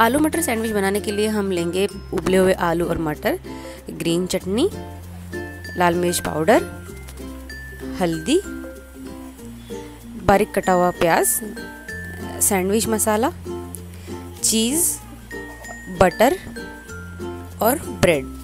आलू मटर सैंडविच बनाने के लिए हम लेंगे उबले हुए आलू और मटर, ग्रीन चटनी, लाल मिर्च पाउडर, हल्दी, बारीक कटा हुआ प्याज, सैंडविच मसाला, चीज़, बटर और ब्रेड।